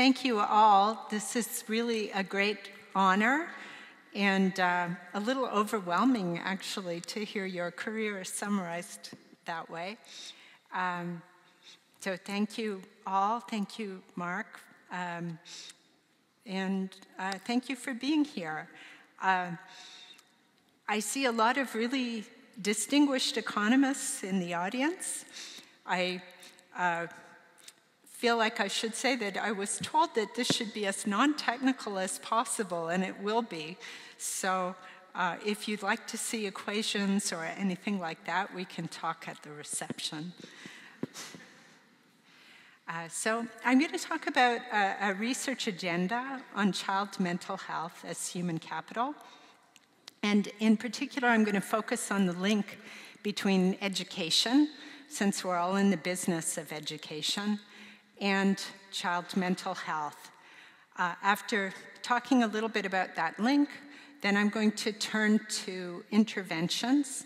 thank you all. This is really a great honor and uh, a little overwhelming, actually, to hear your career summarized that way. Um, so, thank you all. Thank you, Mark. Um, and uh, thank you for being here. Uh, I see a lot of really distinguished economists in the audience. I uh, feel like I should say that I was told that this should be as non technical as possible, and it will be. So, uh, if you'd like to see equations or anything like that, we can talk at the reception. Uh, so, I'm going to talk about a, a, research agenda on child mental health as human capital. And in particular, I'm going to focus on the link between education, since we're all in the business of education, and child mental health. Uh, after talking a little bit about that link, then I'm going to turn to interventions,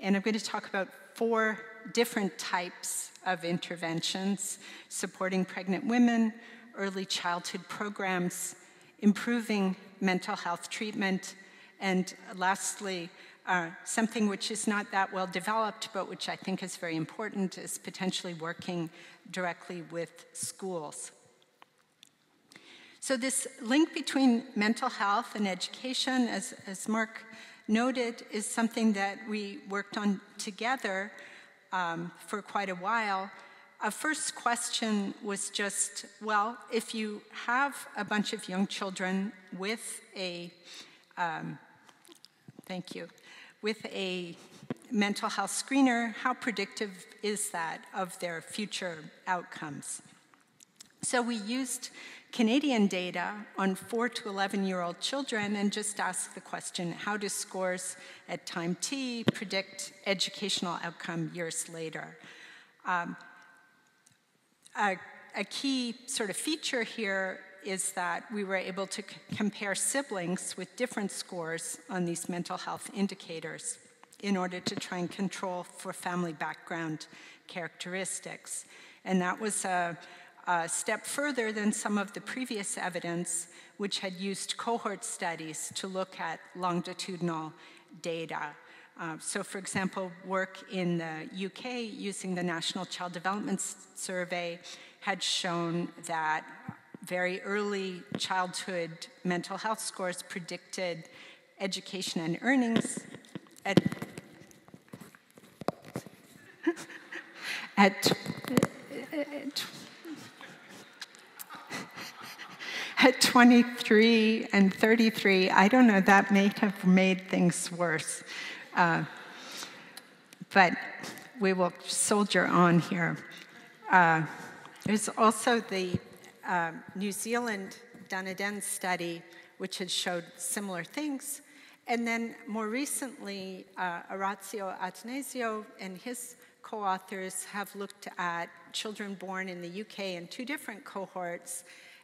and I'm going to talk about four different types of interventions supporting pregnant women, early childhood programs, improving mental health treatment, and lastly, uh, something which is not that well developed, but which I think is very important, is potentially working directly with schools. So, this link between mental health and education, as, as Mark noted, is something that we worked on together um, for quite a while. A first question was just well, if you have a bunch of young children with a, um, thank you, with a mental health screener, how predictive is that of their future outcomes? So we used Canadian data on 4 to 11 year old children and just asked the question how do scores at time t predict educational outcome years later? Um, a, a, key sort of feature here is that we were able to compare siblings with different scores on these mental health indicators in order to try and control for family background characteristics. And that was a, a step further than some of the previous evidence, which had used cohort studies to look at longitudinal data. Uh, so, for example, work in the UK using the National Child Development Survey had shown that very early childhood mental health scores predicted education and earnings at, at, at, at 23 and 33, I don't know, that may have made things worse. Uh, but we will soldier on here. Uh, there's also the uh, New Zealand Dunedin study, which had showed similar things. And then more recently, uh, Orazio Attanasio and his co authors have looked at children born in the UK in two different cohorts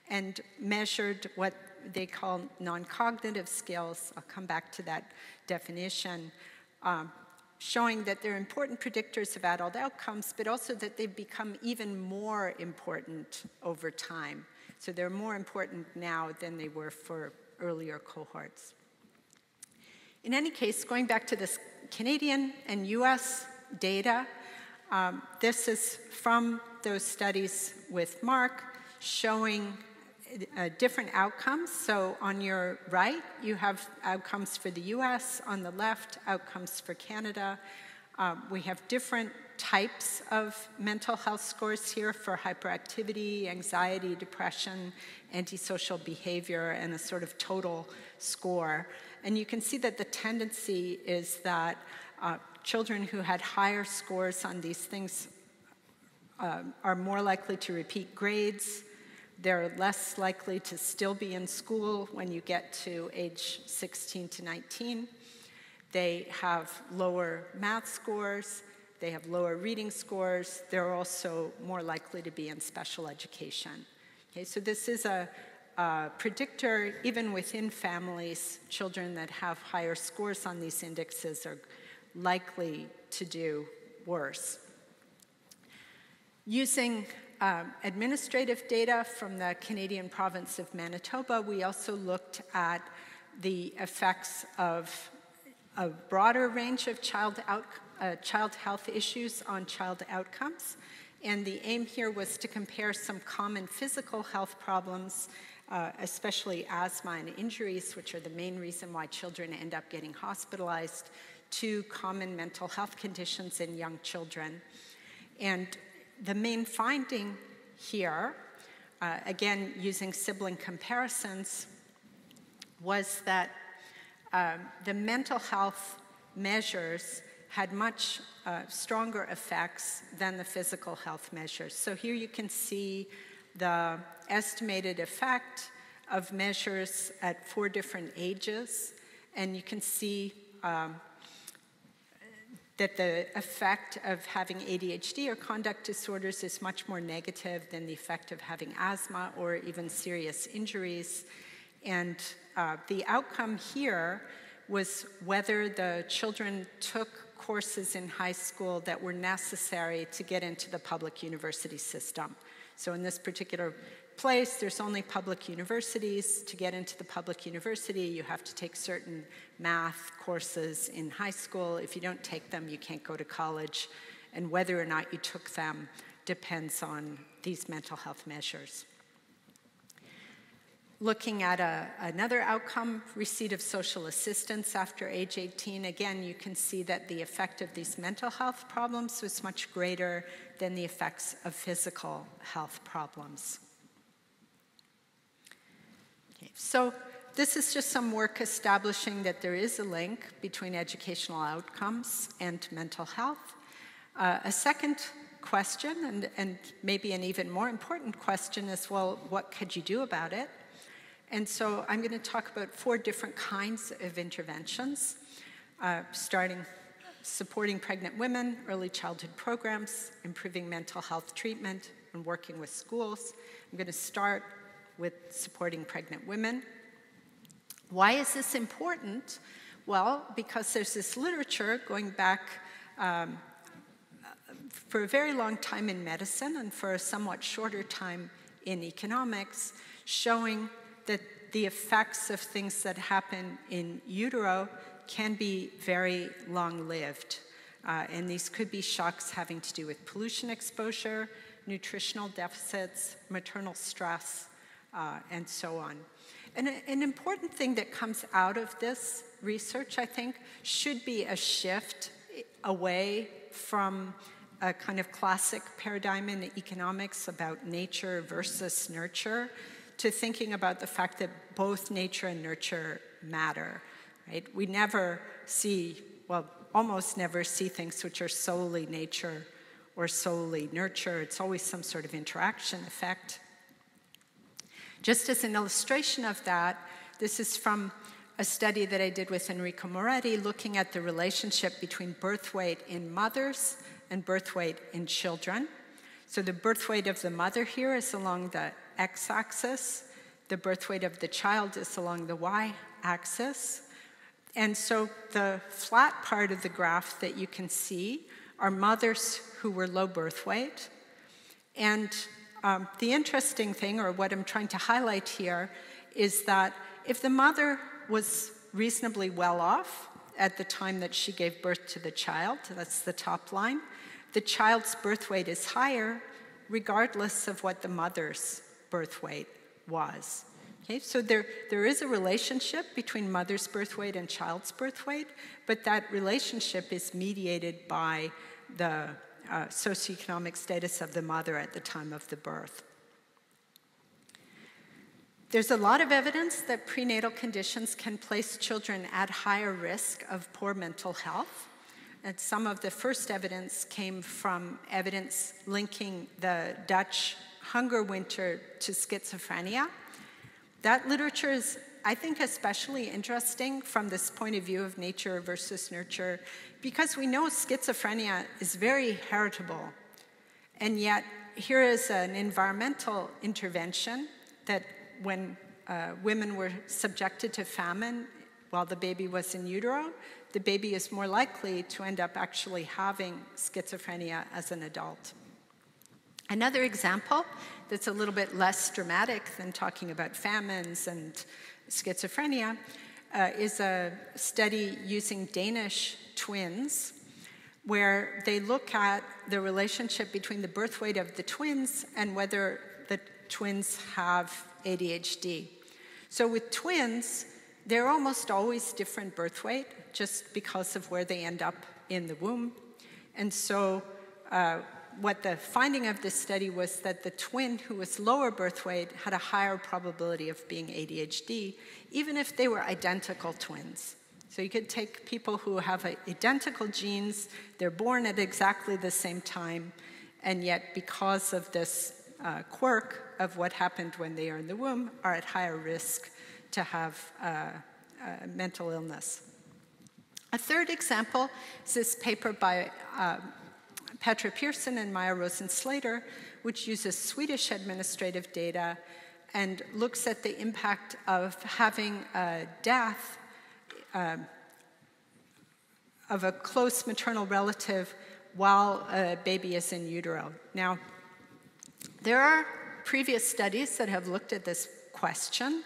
and measured what they call non cognitive skills. I'll come back to that definition. Um, showing that they're important predictors of adult outcomes, but also that they've become even more important over time. So they're more important now than they were for earlier cohorts. In any case, going back to this Canadian and US data, um, this is from those studies with Mark showing uh, different outcomes. So on your right, you have outcomes for the US. On the left, outcomes for Canada. Uh, we have different types of mental health scores here for hyperactivity, anxiety, depression, antisocial behavior, and a sort of total score. And you can see that the tendency is that uh, children who had higher scores on these things uh, are more likely to repeat grades, they're less likely to still be in school when you get to age 16 to 19. They have lower math scores, they have lower reading scores, they're also more likely to be in special education. Okay, so this is a, a predictor, even within families, children that have higher scores on these indexes are likely to do worse. Using um, administrative data from the Canadian province of Manitoba, we also looked at the effects of a broader range of child, out, uh, child health issues on child outcomes. And the aim here was to compare some common physical health problems, uh, especially asthma and injuries, which are the main reason why children end up getting hospitalized, to common mental health conditions in young children. And the main finding here, uh, again using sibling comparisons, was that um, the mental health measures had much uh, stronger effects than the physical health measures. So here you can see the estimated effect of measures at four different ages, and you can see um, that the effect of having ADHD or conduct disorders is much more negative than the effect of having asthma or even serious injuries. And uh, the outcome here was whether the children took courses in high school that were necessary to get into the public university system. So, in this particular place, there's only public universities. To get into the public university, you have to take certain math courses in high school. If you don't take them, you can't go to college. And whether or not you took them depends on these mental health measures. Looking at a, another outcome, receipt of social assistance after age 18, again, you can see that the effect of these mental health problems was much greater than the effects of physical health problems. So this is just some work establishing that there is a link between educational outcomes and mental health. Uh, a second question, and, and maybe an even more important question, is well, what could you do about it? And so I'm going to talk about four different kinds of interventions, uh, starting supporting pregnant women, early childhood programs, improving mental health treatment, and working with schools. I'm going to start with supporting pregnant women. Why is this important? Well, because there's this literature going back um, for a very long time in medicine and for a somewhat shorter time in economics, showing that the effects of things that happen in utero can be very long lived. Uh, and these could be shocks having to do with pollution exposure, nutritional deficits, maternal stress, uh, and so on. And a, an important thing that comes out of this research, I think, should be a shift away from a kind of classic paradigm in economics about nature versus nurture to thinking about the fact that both nature and nurture matter, right? We never see, well, almost never see things which are solely nature or solely nurture. It's always some sort of interaction effect. Just as an illustration of that, this is from a study that I did with Enrico Moretti looking at the relationship between birth weight in mothers and birth weight in children. So the birth weight of the mother here is along the x axis, the birth weight of the child is along the y axis. And so the flat part of the graph that you can see are mothers who were low birth weight. And um, the interesting thing, or what I'm trying to highlight here, is that if the mother was reasonably well off at the time that she gave birth to the child, that's the top line, the child's birth weight is higher regardless of what the mother's birth weight was. Okay, so there, there is a relationship between mother's birth weight and child's birth weight, but that relationship is mediated by the uh, socioeconomic status of the mother at the time of the birth. There's a lot of evidence that prenatal conditions can place children at higher risk of poor mental health. And some of the first evidence came from evidence linking the Dutch hunger winter to schizophrenia. That literature is, I think, especially interesting from this point of view of nature versus nurture, because we know schizophrenia is very heritable. And yet, here is an environmental intervention that when uh, women were subjected to famine while the baby was in utero, the baby is more likely to end up actually having schizophrenia as an adult. Another example that's a little bit less dramatic than talking about famines and schizophrenia uh, is a study using Danish twins where they look at the relationship between the birth weight of the twins and whether the twins have ADHD. So with twins, they're almost always different birth weight just because of where they end up in the womb. And so uh, what the finding of this study was that the twin who was lower birth weight had a higher probability of being ADHD, even if they were identical twins. So you could take people who have identical genes, they're born at exactly the same time, and yet because of this uh, quirk of what happened when they are in the womb, are at higher risk to have uh, uh, mental illness. A third example is this paper by uh, Petra Persson and Maya Rossin-Slater, which uses Swedish administrative data and looks at the impact of having a death um, of a close maternal relative while a baby is in utero. Now, there are previous studies that have looked at this question.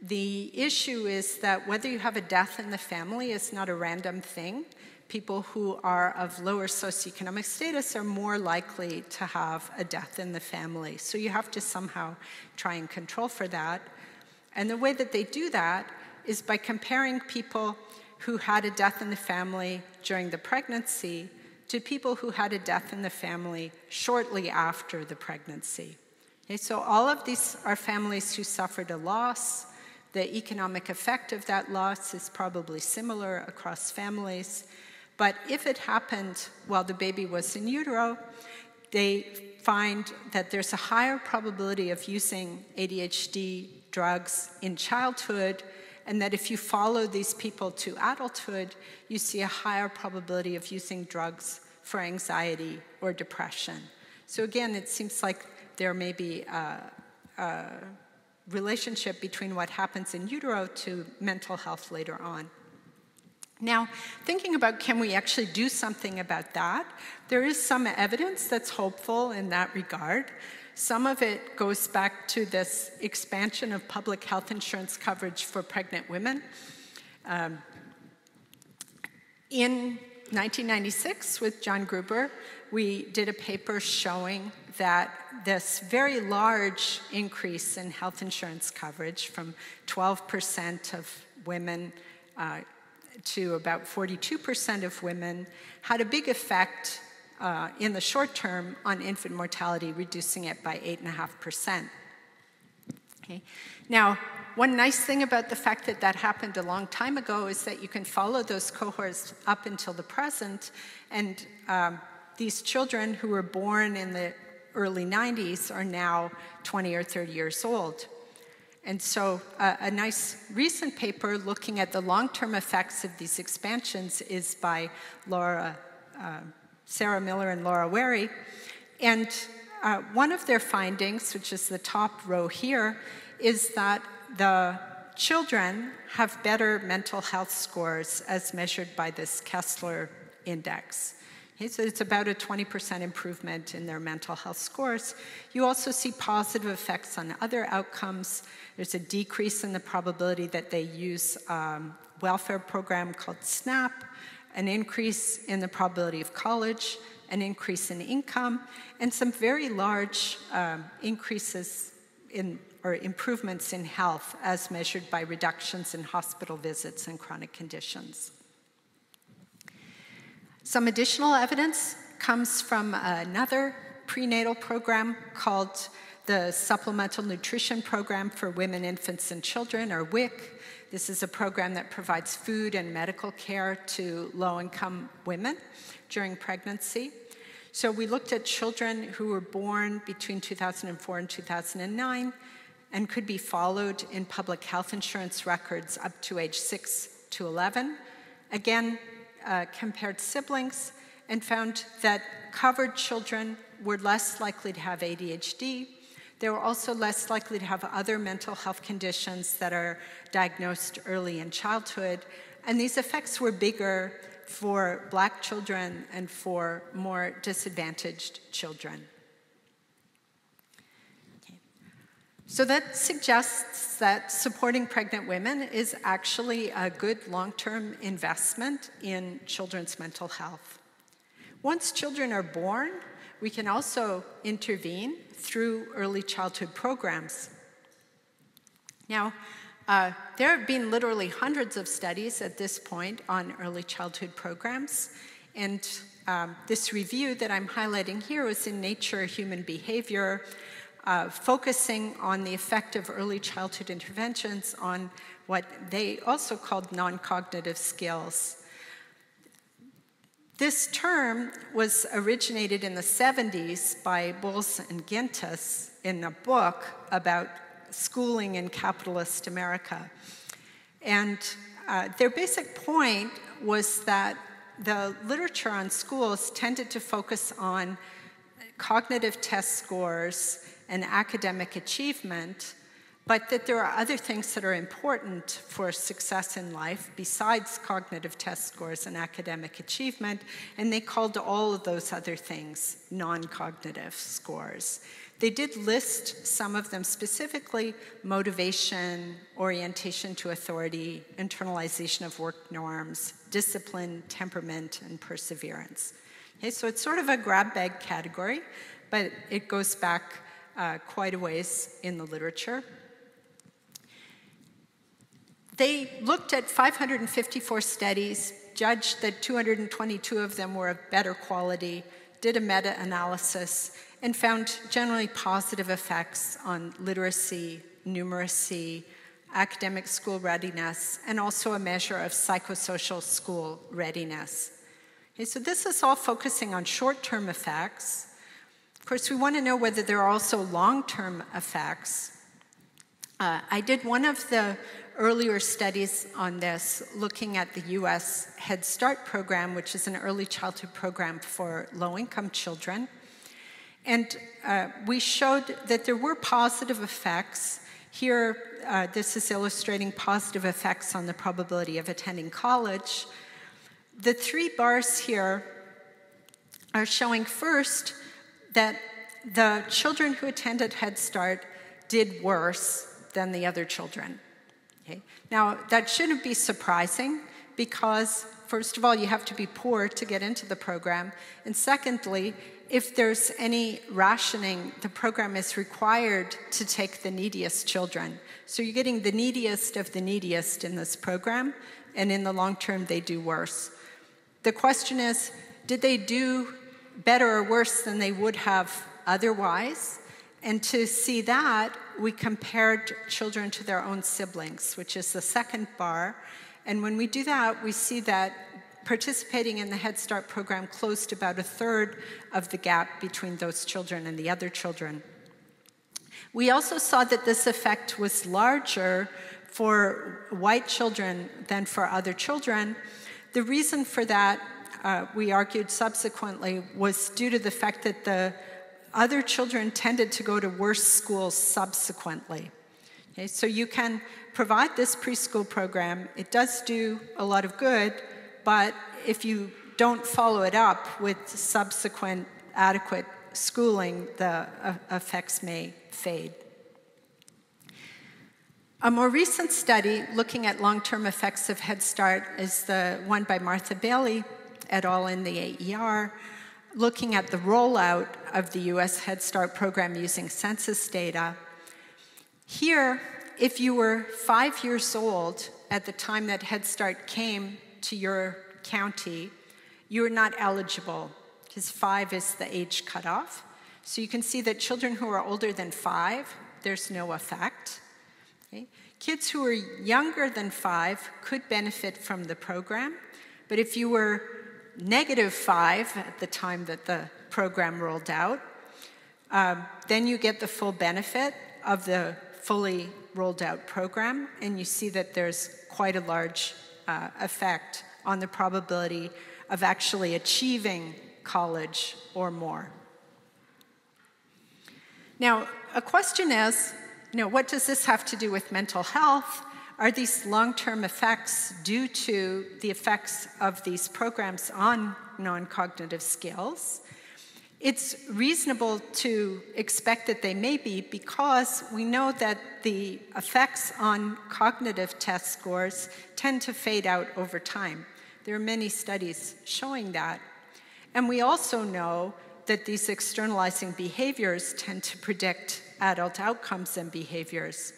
The issue is that whether you have a death in the family is not a random thing. People who are of lower socioeconomic status are more likely to have a death in the family. So you have to somehow try and control for that. And the way that they do that is by comparing people who had a death in the family during the pregnancy to people who had a death in the family shortly after the pregnancy. Okay, so all of these are families who suffered a loss. The economic effect of that loss is probably similar across families. But if it happened while the baby was in utero, they find that there's a higher probability of using ADHD drugs in childhood and that if you follow these people to adulthood, you see a higher probability of using drugs for anxiety or depression. So, again, it seems like there may be a, a relationship between what happens in utero to mental health later on. Now, thinking about can we actually do something about that, there is some evidence that's hopeful in that regard. Some of it goes back to this expansion of public health insurance coverage for pregnant women. Um, in 1996, with John Gruber, we did a paper showing that this very large increase in health insurance coverage from 12% of women uh, to about 42% of women had a big effect uh, in the short term on infant mortality, reducing it by 8.5%. Okay. Now, one nice thing about the fact that that happened a long time ago is that you can follow those cohorts up until the present, and um, these children who were born in the early 90s are now 20 or 30 years old. And so, uh, a nice recent paper looking at the long term effects of these expansions is by Laura uh, Sarah Miller and Laura Wherry. And uh, one of their findings, which is the top row here, is that the children have better mental health scores as measured by this Kessler index. Okay, so it's about a 20% improvement in their mental health scores. You also see positive effects on other outcomes. There's a decrease in the probability that they use um, welfare program called SNAP an increase in the probability of college, an increase in income, and some very large um, increases in or improvements in health as measured by reductions in hospital visits and chronic conditions. Some additional evidence comes from another prenatal program called the Supplemental Nutrition Program for Women, Infants, and Children, or WIC. This is a program that provides food and medical care to low income women during pregnancy. So we looked at children who were born between 2004 and 2009 and could be followed in public health insurance records up to age 6 to 11. Again, uh, compared siblings and found that covered children were less likely to have ADHD they were also less likely to have other mental health conditions that are diagnosed early in childhood. And these effects were bigger for black children and for more disadvantaged children. So that suggests that supporting pregnant women is actually a good long term investment in children's mental health. Once children are born, we can also intervene through early childhood programs. Now, uh, there have been literally hundreds of studies at this point on early childhood programs, and um, this review that I'm highlighting here was in Nature Human Behavior, uh, focusing on the effect of early childhood interventions on what they also called non cognitive skills. This term was originated in the 70s by Bowles and Gintis in a book about schooling in capitalist America. And uh, their basic point was that the literature on schools tended to focus on cognitive test scores and academic achievement, but that there are other things that are important for success in life besides cognitive test scores and academic achievement, and they called all of those other things non cognitive scores. They did list some of them specifically motivation, orientation to authority, internalization of work norms, discipline, temperament, and perseverance. Okay, so it's sort of a grab bag category, but it goes back uh, quite a ways in the literature. They looked at 554 studies, judged that 222 of them were of better quality, did a meta analysis, and found generally positive effects on literacy, numeracy, academic school readiness, and also a measure of psychosocial school readiness. Okay, so this is all focusing on short term effects. Of course, we want to know whether there are also long term effects. Uh, I did one of the earlier studies on this looking at the US Head Start program, which is an early childhood program for low income children. And uh, we showed that there were positive effects. Here, uh, this is illustrating positive effects on the probability of attending college. The three bars here are showing first that the children who attended Head Start did worse than the other children. Okay? Now, that shouldn't be surprising because, first of all, you have to be poor to get into the program. And secondly, if there's any rationing, the program is required to take the neediest children. So you're getting the neediest of the neediest in this program, and in the long term, they do worse. The question is did they do better or worse than they would have otherwise? And to see that, we compared children to their own siblings, which is the second bar. And when we do that, we see that participating in the Head Start program closed about a third of the gap between those children and the other children. We also saw that this effect was larger for white children than for other children. The reason for that, uh, we argued subsequently, was due to the fact that the other children tended to go to worse schools subsequently. Okay, so you can provide this preschool program. It does do a lot of good, but if you don't follow it up with subsequent adequate schooling, the effects may fade. A more recent study looking at long term effects of Head Start is the one by Martha Bailey et al. in the AER, looking at the rollout of the US Head Start program using census data. Here, if you were five years old at the time that Head Start came to your county, you are not eligible because five is the age cutoff. So you can see that children who are older than five, there's no effect. Okay? Kids who are younger than five could benefit from the program, but if you were negative five at the time that the program rolled out. Um, then you get the full benefit of the fully rolled out program, and you see that there's quite a large uh, effect on the probability of actually achieving college or more. Now, a question is, you know, what does this have to do with mental health? Are these long term effects due to the effects of these programs on non cognitive skills? It's reasonable to expect that they may be because we know that the effects on cognitive test scores tend to fade out over time. There are many studies showing that. And we also know that these externalizing behaviors tend to predict adult outcomes and behaviors.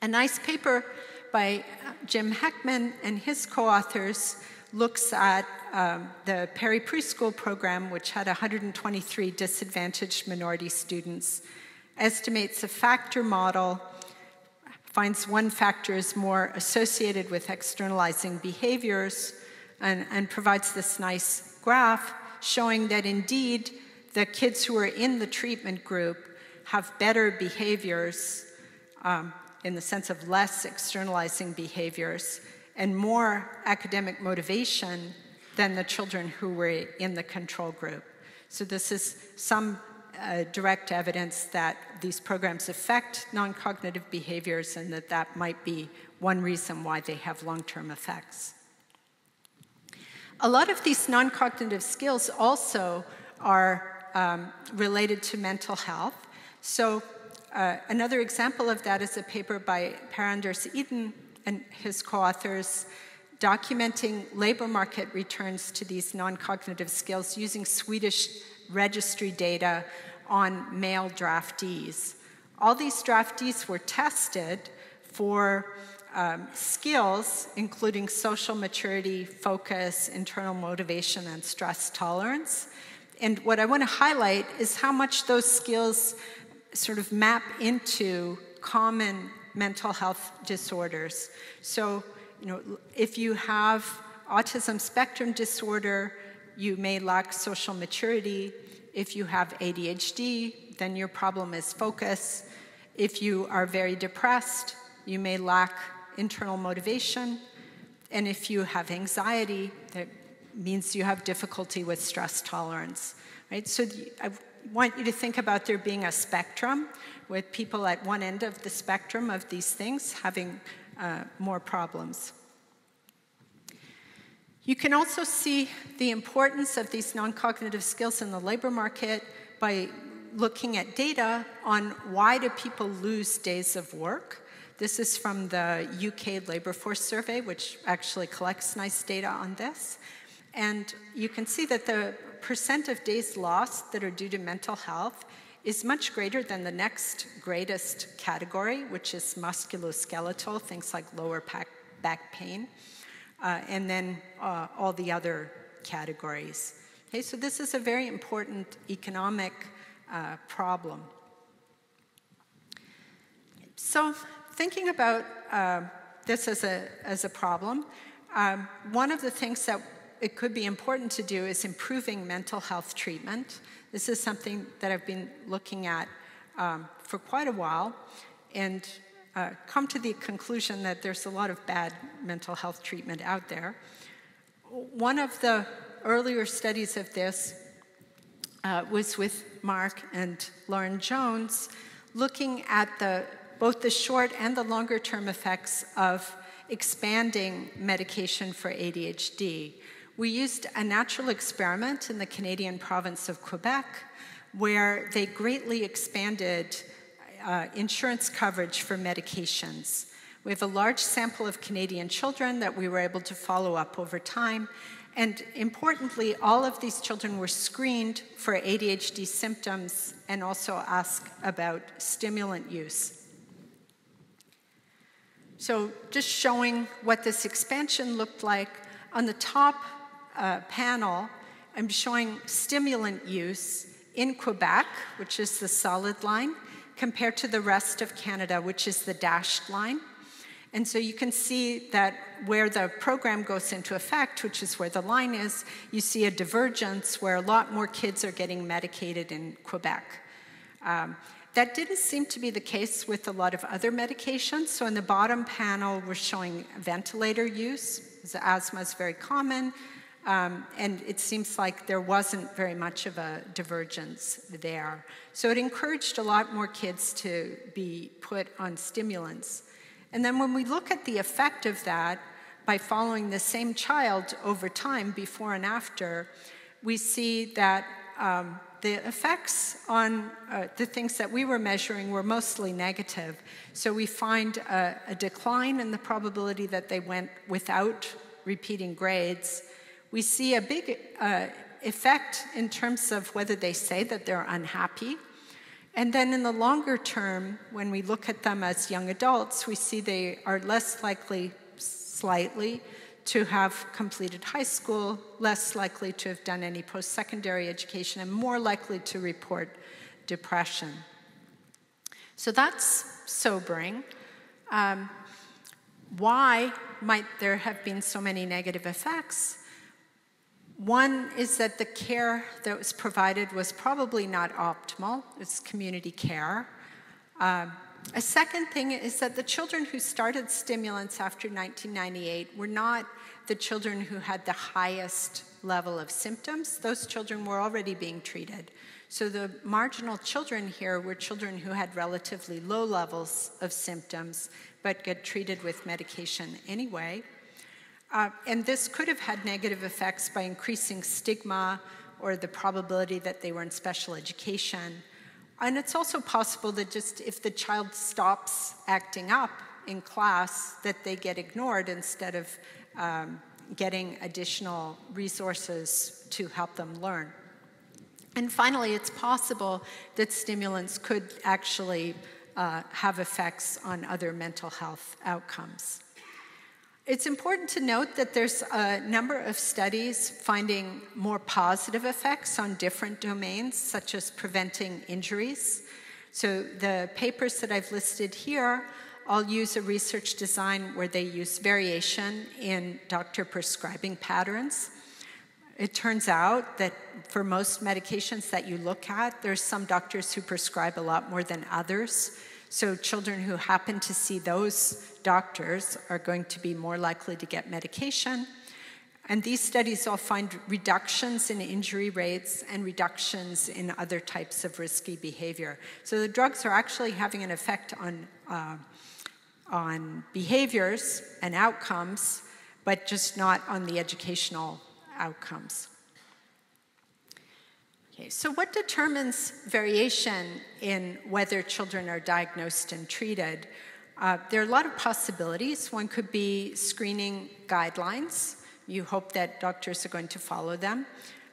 A nice paper by Jim Heckman and his co authors looks at um, the Perry Preschool program, which had 123 disadvantaged minority students, estimates a factor model, finds one factor is more associated with externalizing behaviors, and, and provides this nice graph showing that indeed the kids who are in the treatment group have better behaviors um, in the sense of less externalizing behaviors and more academic motivation than the children who were in the control group. So, this is some uh, direct evidence that these programs affect non cognitive behaviors and that that might be one reason why they have long term effects. A lot of these non cognitive skills also are um, related to mental health. So, uh, another example of that is a paper by Per Anders Edin and his co authors documenting labor market returns to these non cognitive skills using Swedish registry data on male draftees. All these draftees were tested for um, skills, including social maturity, focus, internal motivation, and stress tolerance. And what I want to highlight is how much those skills sort of map into common mental health disorders. So, you know, if you have autism spectrum disorder, you may lack social maturity. If you have ADHD, then your problem is focus. If you are very depressed, you may lack internal motivation. And if you have anxiety, that means you have difficulty with stress tolerance, right? So I want you to think about there being a spectrum with people at one end of the spectrum of these things having uh, more problems. You can also see the importance of these non cognitive skills in the labor market by looking at data on why do people lose days of work. This is from the UK Labour Force Survey, which actually collects nice data on this. And you can see that the percent of days lost that are due to mental health is much greater than the next greatest category, which is musculoskeletal, things like lower back pain, uh, and then uh, all the other categories. Okay, so this is a very important economic uh, problem. So, thinking about uh, this as a, as a problem, um, one of the things that it could be important to do is improving mental health treatment. This is something that I've been looking at um, for quite a while and uh, come to the conclusion that there's a lot of bad mental health treatment out there. One of the earlier studies of this uh, was with Mark and Lauren Jones, looking at the, both the short and the longer term effects of expanding medication for ADHD. We used a natural experiment in the Canadian province of Quebec where they greatly expanded uh, insurance coverage for medications. We have a large sample of Canadian children that we were able to follow up over time. And importantly, all of these children were screened for ADHD symptoms and also asked about stimulant use. So, just showing what this expansion looked like. On the top uh, panel, I'm showing stimulant use in Quebec, which is the solid line, compared to the rest of Canada, which is the dashed line. And so you can see that where the program goes into effect, which is where the line is, you see a divergence where a lot more kids are getting medicated in Quebec. Um, that didn't seem to be the case with a lot of other medications. So in the bottom panel, we're showing ventilator use. Asthma is very common. Um, and it seems like there wasn't very much of a divergence there. So it encouraged a lot more kids to be put on stimulants. And then when we look at the effect of that by following the same child over time, before and after, we see that um, the effects on uh, the things that we were measuring were mostly negative. So we find a, a decline in the probability that they went without repeating grades. We see a big uh, effect in terms of whether they say that they're unhappy. And then in the longer term, when we look at them as young adults, we see they are less likely, slightly, to have completed high school, less likely to have done any post secondary education, and more likely to report depression. So that's sobering. Um, why might there have been so many negative effects? One is that the care that was provided was probably not optimal, it's community care. Um, a second thing is that the children who started stimulants after 1998 were not the children who had the highest level of symptoms. Those children were already being treated. So the marginal children here were children who had relatively low levels of symptoms but get treated with medication anyway. Uh, and this could have had negative effects by increasing stigma or the probability that they were in special education and it's also possible that just if the child stops acting up in class, that they get ignored instead of um, getting additional resources to help them learn. And finally, it's possible that stimulants could actually uh, have effects on other mental health outcomes. It's important to note that there's a number of studies finding more positive effects on different domains, such as preventing injuries. So the papers that I've listed here all use a research design where they use variation in doctor prescribing patterns. It turns out that for most medications that you look at, there's some doctors who prescribe a lot more than others. So, children who happen to see those doctors are going to be more likely to get medication. And these studies all find reductions in injury rates and reductions in other types of risky behavior. So, the drugs are actually having an effect on, uh, on behaviors and outcomes, but just not on the educational outcomes. Okay, so what determines variation in whether children are diagnosed and treated? Uh, there are a lot of possibilities. One could be screening guidelines. You hope that doctors are going to follow them.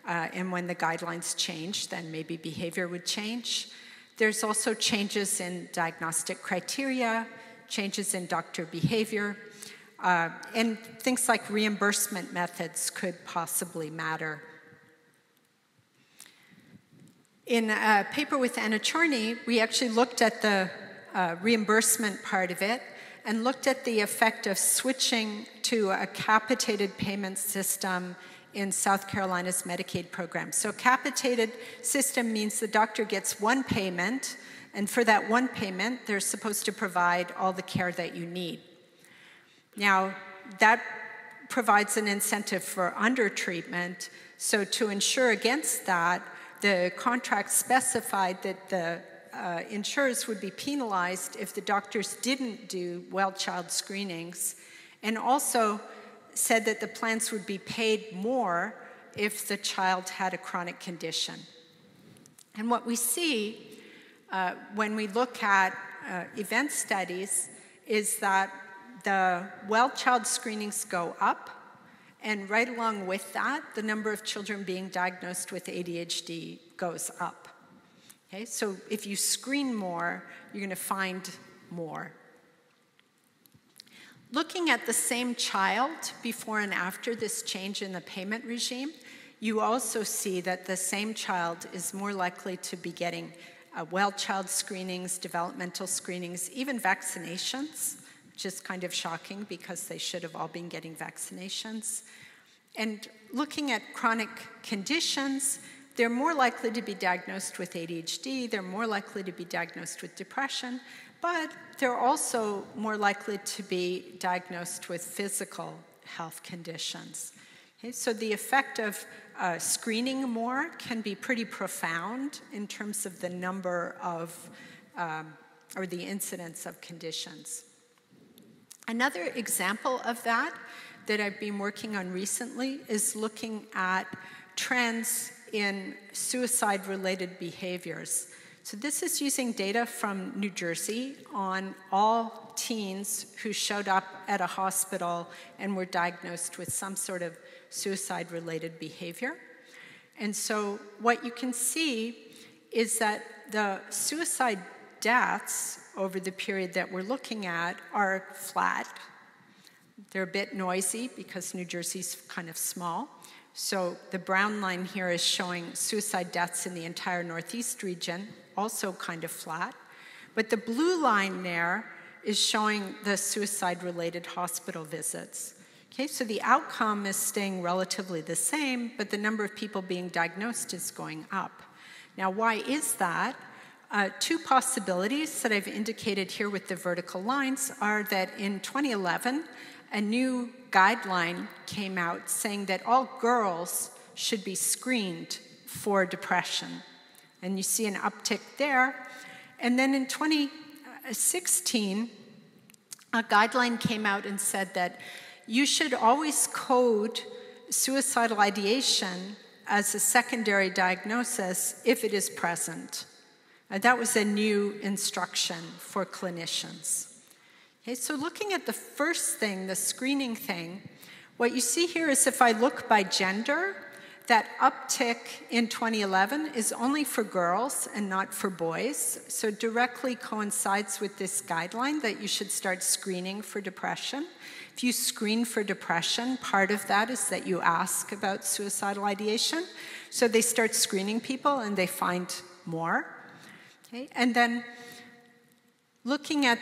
Uh, and when the guidelines change, then maybe behavior would change. There's also changes in diagnostic criteria, changes in doctor behavior, uh, and things like reimbursement methods could possibly matter. In a paper with Anna Chorniy, we actually looked at the uh, reimbursement part of it and looked at the effect of switching to a capitated payment system in South Carolina's Medicaid program. So, capitated system means the doctor gets one payment, and for that one payment, they're supposed to provide all the care that you need. Now, that provides an incentive for undertreatment. So, to ensure against that, the contract specified that the uh, insurers would be penalized if the doctors didn't do well child screenings, and also said that the plans would be paid more if the child had a chronic condition. And what we see uh, when we look at uh, event studies is that the well child screenings go up, and right along with that, the number of children being diagnosed with ADHD goes up. Okay, so if you screen more, you're going to find more. Looking at the same child before and after this change in the payment regime, you also see that the same child is more likely to be getting uh, well child screenings, developmental screenings, even vaccinations which is kind of shocking because they should have all been getting vaccinations. And looking at chronic conditions, they're more likely to be diagnosed with ADHD, they're more likely to be diagnosed with depression, but they're also more likely to be diagnosed with physical health conditions. Okay, so the effect of uh, screening more can be pretty profound in terms of the number of, um, or the incidence of conditions. Another example of that that I've been working on recently is looking at trends in suicide related behaviors. So, this is using data from New Jersey on all teens who showed up at a hospital and were diagnosed with some sort of suicide related behavior. And so, what you can see is that the suicide deaths over the period that we're looking at are flat. They're a bit noisy because New Jersey's kind of small. So the brown line here is showing suicide deaths in the entire Northeast region, also kind of flat. But the blue line there is showing the suicide related hospital visits. Okay, so the outcome is staying relatively the same, but the number of people being diagnosed is going up. Now, why is that? Uh, two possibilities that I've indicated here with the vertical lines are that in 2011, a new guideline came out saying that all girls should be screened for depression. And you see an uptick there. And then in 2016, a guideline came out and said that you should always code suicidal ideation as a secondary diagnosis if it is present. And that was a new instruction for clinicians. Okay, so looking at the first thing, the screening thing, what you see here is if I look by gender, that uptick in 2011 is only for girls and not for boys, so directly coincides with this guideline that you should start screening for depression. If you screen for depression, part of that is that you ask about suicidal ideation. So they start screening people and they find more. Okay? And then looking at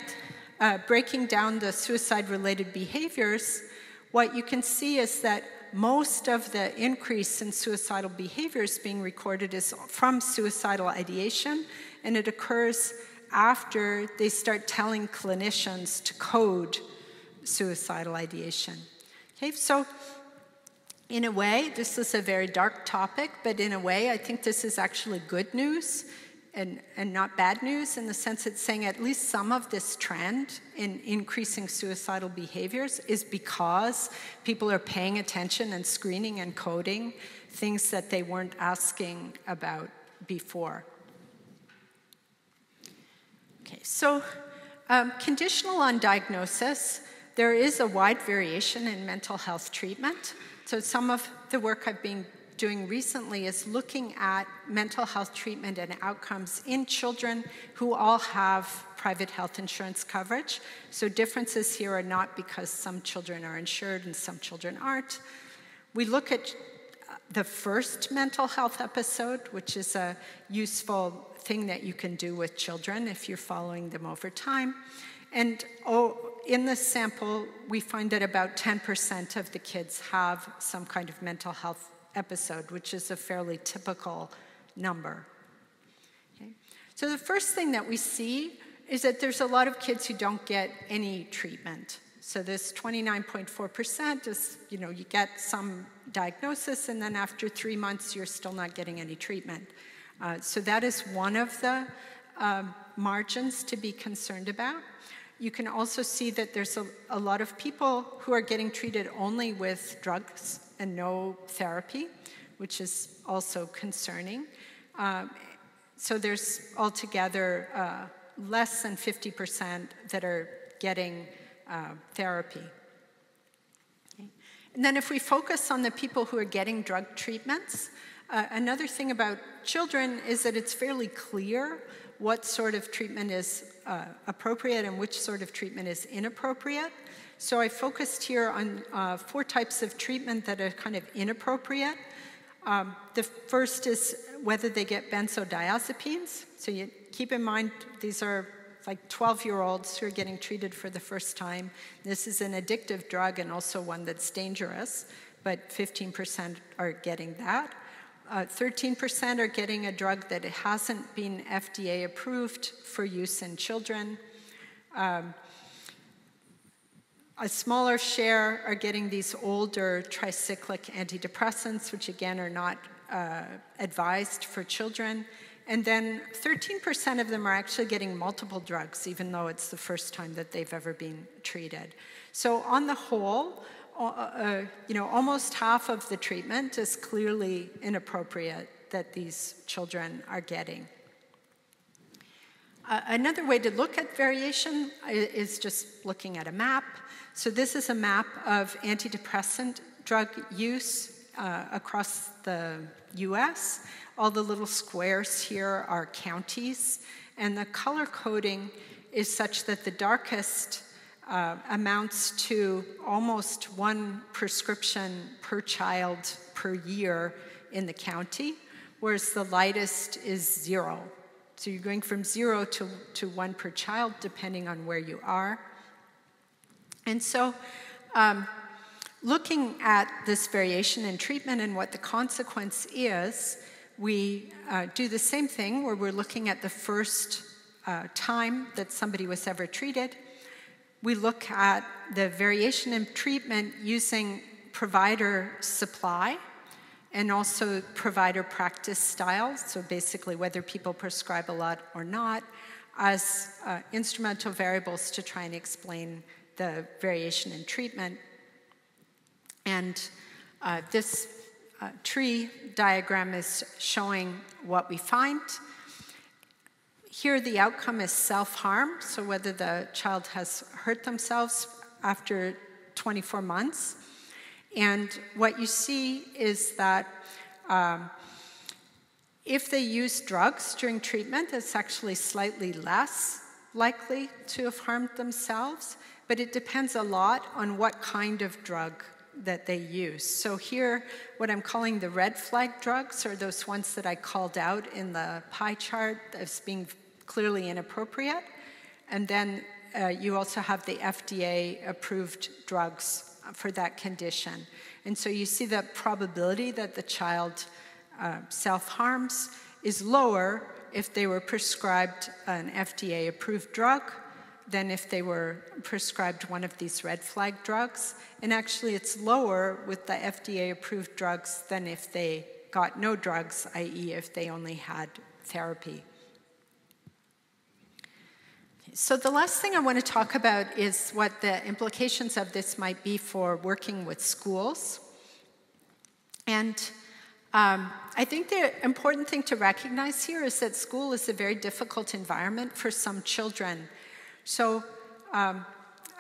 uh, breaking down the suicide related behaviors, what you can see is that most of the increase in suicidal behaviors being recorded is from suicidal ideation, and it occurs after they start telling clinicians to code suicidal ideation. Okay, so in a way, this is a very dark topic, but in a way, I think this is actually good news and, and not bad news in the sense it's saying at least some of this trend in increasing suicidal behaviors is because people are paying attention and screening and coding things that they weren't asking about before. Okay, so um, conditional on diagnosis, there is a wide variation in mental health treatment. So some of the work I've been doing recently is looking at mental health treatment and outcomes in children who all have private health insurance coverage. So differences here are not because some children are insured and some children aren't. We look at uh, the first mental health episode, which is a useful thing that you can do with children if you're following them over time. And oh, in this sample, we find that about 10% of the kids have some kind of mental health episode, which is a fairly typical number. Okay? So, the first thing that we see is that there's a lot of kids who don't get any treatment. So this 29.4% is, you know, you get some diagnosis, and then after three months, you're still not getting any treatment. Uh, so that is one of the uh, margins to be concerned about. You can also see that there's a, a lot of people who are getting treated only with drugs and no therapy, which is also concerning. Um, so there's altogether uh, less than 50% that are getting uh, therapy. Okay. And then if we focus on the people who are getting drug treatments, uh, another thing about children is that it's fairly clear what sort of treatment is uh, appropriate and which sort of treatment is inappropriate. So I focused here on uh, four types of treatment that are kind of inappropriate. Um, the first is whether they get benzodiazepines. So you keep in mind these are like 12 year olds who are getting treated for the first time. This is an addictive drug and also one that's dangerous, but 15% are getting that. Uh, 13% are getting a drug that hasn't been FDA approved for use in children. Um, a smaller share are getting these older tricyclic antidepressants, which again are not uh, advised for children. And then 13% of them are actually getting multiple drugs, even though it's the first time that they've ever been treated. So, on the whole, uh, uh, you know, almost half of the treatment is clearly inappropriate that these children are getting. Uh, another way to look at variation is just looking at a map. So, this is a map of antidepressant drug use uh, across the US. All the little squares here are counties, and the color coding is such that the darkest uh, amounts to almost one prescription per child per year in the county, whereas the lightest is zero. So you're going from zero to, to one per child, depending on where you are. And so, um, looking at this variation in treatment and what the consequence is, we uh, do the same thing where we're looking at the first uh, time that somebody was ever treated. We look at the variation in treatment using provider supply and also provider practice styles, so basically whether people prescribe a lot or not, as uh, instrumental variables to try and explain the variation in treatment. And uh, this uh, tree diagram is showing what we find. Here, the outcome is self harm, so whether the child has hurt themselves after 24 months. And what you see is that um, if they use drugs during treatment, it's actually slightly less likely to have harmed themselves, but it depends a lot on what kind of drug that they use. So here, what I'm calling the red flag drugs are those ones that I called out in the pie chart as being clearly inappropriate. And then uh, you also have the FDA approved drugs for that condition. And so you see the probability that the child uh, self harms is lower if they were prescribed an FDA approved drug than if they were prescribed one of these red flag drugs. And actually, it's lower with the FDA approved drugs than if they got no drugs, i.e., if they only had therapy. So, the last thing I want to talk about is what the implications of this might be for working with schools. And um, I think the important thing to recognize here is that school is a very difficult environment for some children. So, um,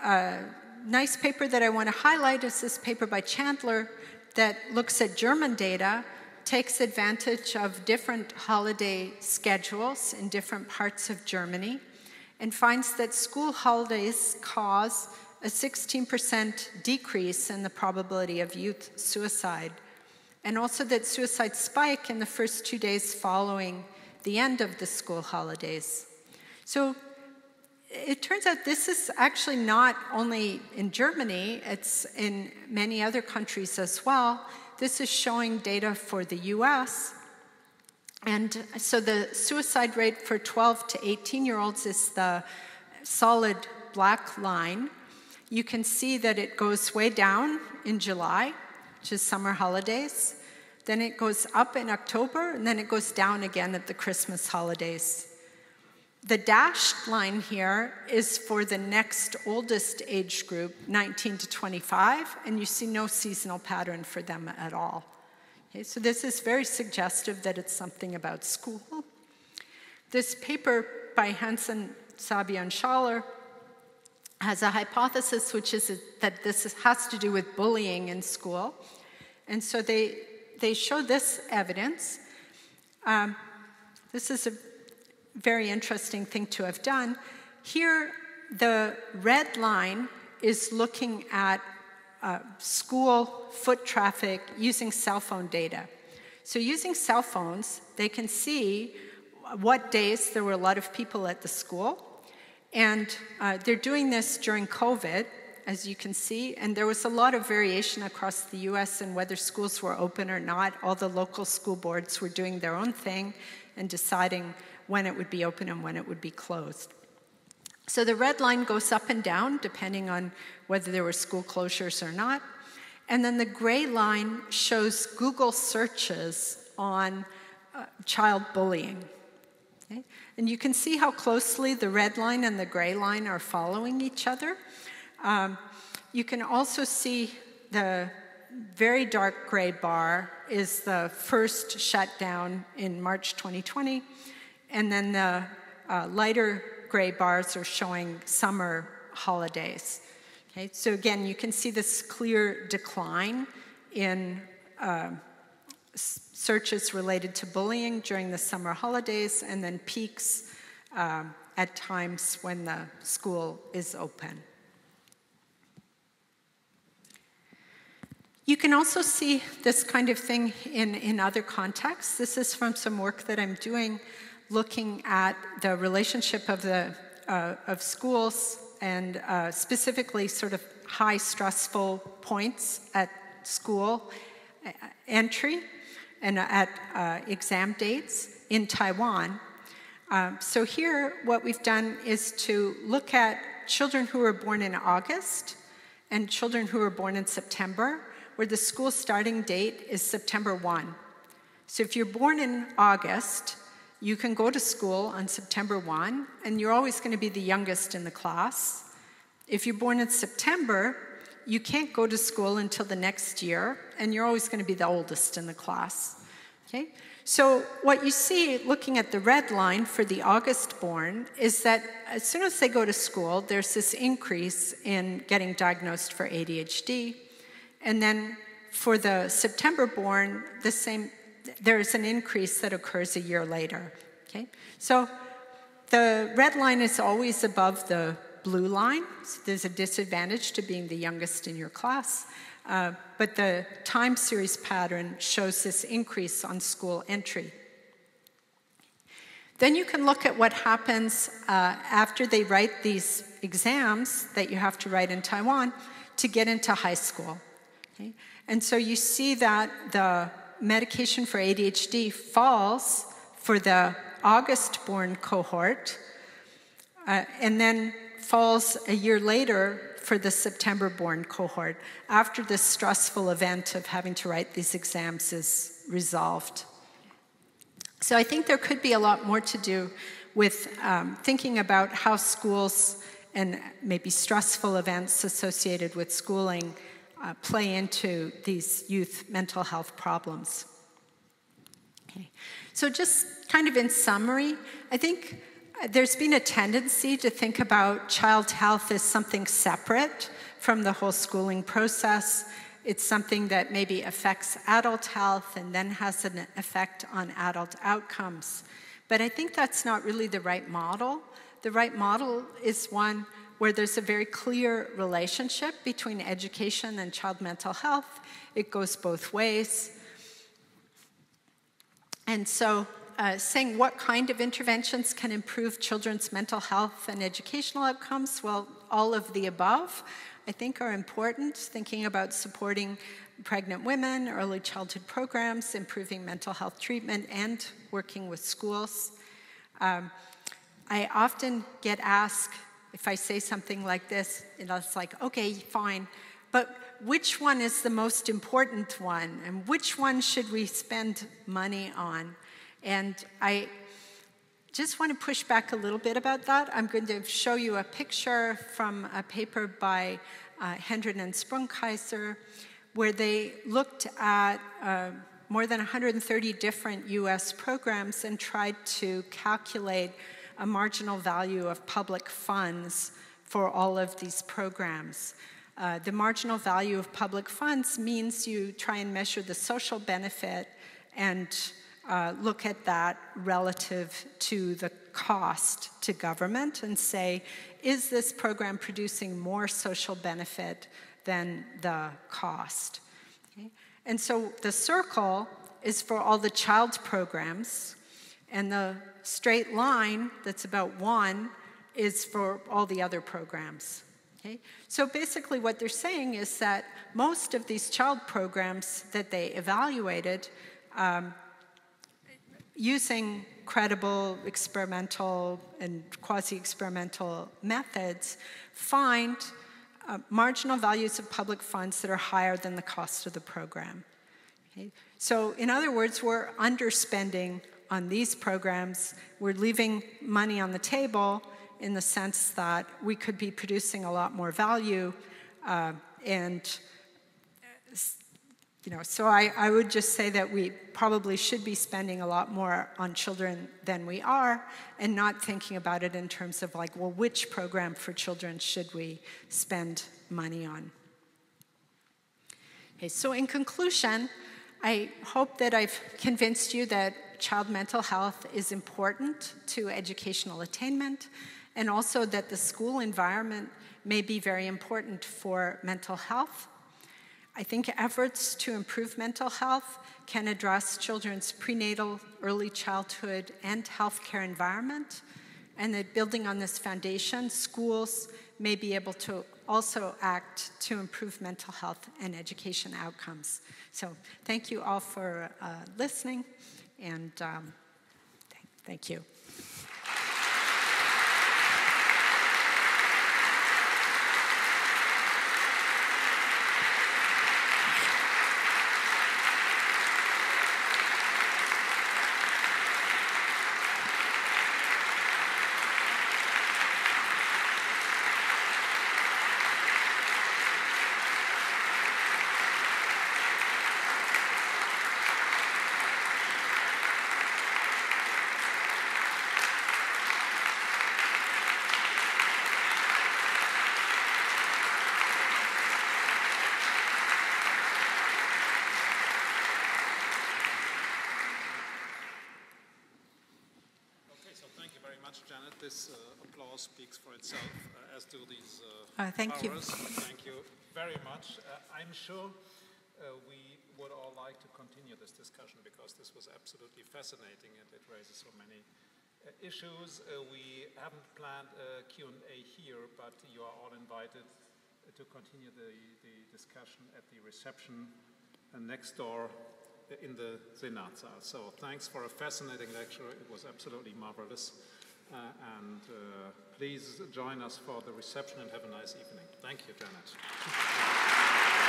a nice paper that I want to highlight is this paper by Chandler that looks at German data, takes advantage of different holiday schedules in different parts of Germany and finds that school holidays cause a 16% decrease in the probability of youth suicide, and also that suicides spike in the first two days following the end of the school holidays. So it turns out this is actually not only in Germany, it's in many other countries as well. This is showing data for the US and so the suicide rate for 12 to 18 year olds is the solid black line. You can see that it goes way down in July, which is summer holidays. Then it goes up in October, and then it goes down again at the Christmas holidays. The dashed line here is for the next oldest age group, 19 to 25, and you see no seasonal pattern for them at all. Okay, so this is very suggestive that it's something about school. This paper by Hansen, Sabia, and Schaller has a hypothesis, which is that this has to do with bullying in school. And so they, they show this evidence. Um, this is a very interesting thing to have done. Here, the red line is looking at uh, school foot traffic using cell phone data. So, using cell phones, they can see what days there were a lot of people at the school. And uh, they're doing this during COVID, as you can see. And there was a lot of variation across the US in whether schools were open or not. All the local school boards were doing their own thing and deciding when it would be open and when it would be closed. So the red line goes up and down depending on whether there were school closures or not. And then the gray line shows Google searches on uh, child bullying. Okay? And you can see how closely the red line and the gray line are following each other. Um, you can also see the, very dark gray bar is the first shutdown in March 2020, and then the uh, lighter gray bars are showing summer holidays. Okay, so again, you can see this clear decline in uh, searches related to bullying during the summer holidays, and then peaks um, at times when the school is open. You can also see this kind of thing in, in other contexts. This is from some work that I'm doing looking at the relationship of, the, uh, of schools and uh, specifically sort of high stressful points at school uh, entry and at uh, exam dates in Taiwan. Um, so here, what we've done is to look at children who were born in August and children who were born in September where the school starting date is September 1. So if you're born in August, you can go to school on September 1, and you're always going to be the youngest in the class. If you're born in September, you can't go to school until the next year, and you're always going to be the oldest in the class. Okay? So, what you see looking at the red line for the August born is that as soon as they go to school, there's this increase in getting diagnosed for ADHD. And then for the September born, the same, there's an increase that occurs a year later. Okay? So the red line is always above the blue line. So there's a disadvantage to being the youngest in your class. Uh, but the time series pattern shows this increase on school entry. Then you can look at what happens uh, after they write these exams that you have to write in Taiwan to get into high school. Okay? And so you see that the medication for ADHD falls for the August born cohort uh, and then falls a year later for the September born cohort after the stressful event of having to write these exams is resolved. So I think there could be a lot more to do with um, thinking about how schools and maybe stressful events associated with schooling uh, play into these youth mental health problems. Okay. So, just kind of in summary, I think uh, there's been a tendency to think about child health as something separate from the whole schooling process. It's something that maybe affects adult health and then has an effect on adult outcomes. But I think that's not really the right model. The right model is one where there's a very clear relationship between education and child mental health. It goes both ways. And so, uh, saying what kind of interventions can improve children's mental health and educational outcomes, well, all of the above, I think, are important. Thinking about supporting pregnant women, early childhood programs, improving mental health treatment, and working with schools. Um, I often get asked if I say something like this, you know, it's like, okay, fine, but which one is the most important one? And which one should we spend money on? And I just want to push back a little bit about that. I'm going to show you a picture from a paper by uh, Hendren and Sprung-Keyser, where they looked at uh, more than 130 different US programs and tried to calculate a marginal value of public funds for all of these programs. Uh, the marginal value of public funds means you try and measure the social benefit and uh, look at that relative to the cost to government and say, is this program producing more social benefit than the cost? Okay? And so the circle is for all the child programs, and the straight line that's about one is for all the other programs. Okay? So basically, what they're saying is that most of these child programs that they evaluated um, using credible experimental and quasi experimental methods find uh, marginal values of public funds that are higher than the cost of the program. Okay? So, in other words, we're underspending on these programs, we're leaving money on the table in the sense that we could be producing a lot more value uh, and you know, so I, I would just say that we probably should be spending a lot more on children than we are and not thinking about it in terms of like, well, which program for children should we spend money on? Okay, so in conclusion, I hope that I've convinced you that child mental health is important to educational attainment and also that the school environment may be very important for mental health I think efforts to improve mental health can address children's prenatal, early childhood, and healthcare environment, and that building on this foundation, schools may be able to also act to improve mental health and education outcomes. So, thank you all for uh, listening, and um, thank you. This uh, applause speaks for itself, uh, as do these uh, uh Thank you. Thank you very much. I'm sure we would all like to continue this discussion because this was absolutely fascinating and it raises so many uh, issues. Uh, we haven't planned a Q&A here, but you are all invited to continue the, the discussion at the reception next door in the Senatssaal. So thanks for a fascinating lecture. It was absolutely marvelous. Uh, and uh, please join us for the reception and have a nice evening. Thank you, Janet.